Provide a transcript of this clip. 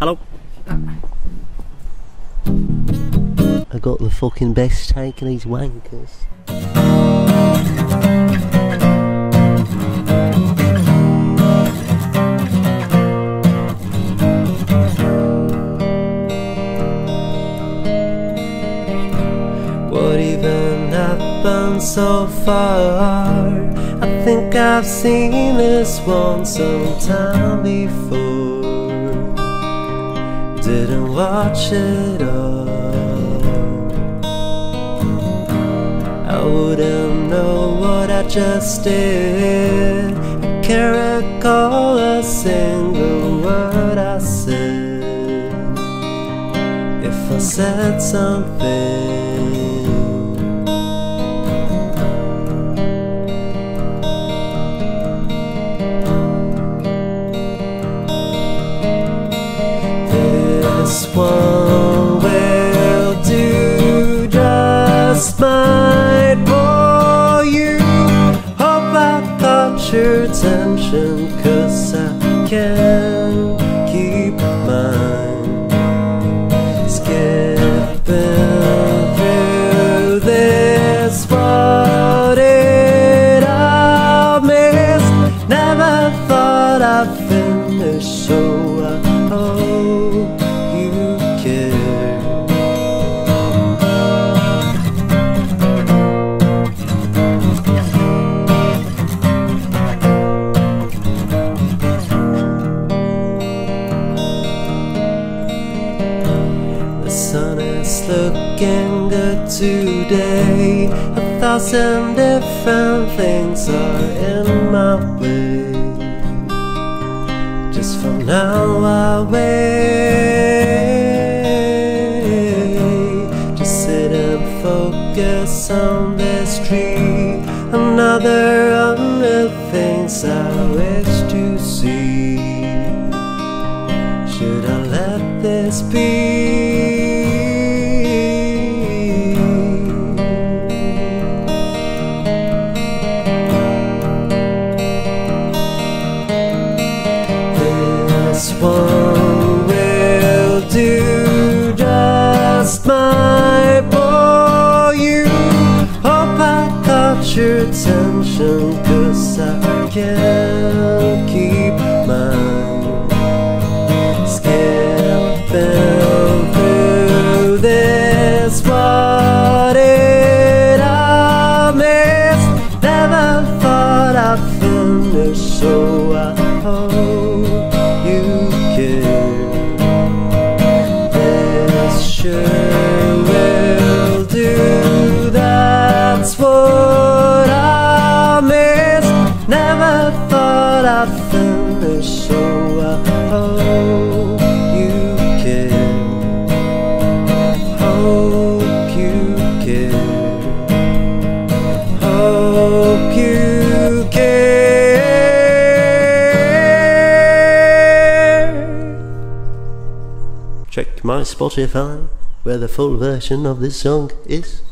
Hello. I got the fucking best take of these wankers. What even happened so far? I think I've seen this one sometime before. Didn't watch it all. I wouldn't know what I just did. I can't recall a single word I said. If I said something. One will do just might bore you. Hope I caught your attention, cause I can't keep mine. Skipping through this, did I miss? Never thought I'd finish, so is looking good today. A thousand different things are in my way. Just for now, I wait. Just sit and focus on this tree. Another hundred things I wish to see. Should I let this be? One will do just my bore you. Hope I caught your attention, Will do. That's what I missed. Never thought I'd finish, so I hope you care. Hope you care. Hope you care. Check my Spotify, where the full version of this song is.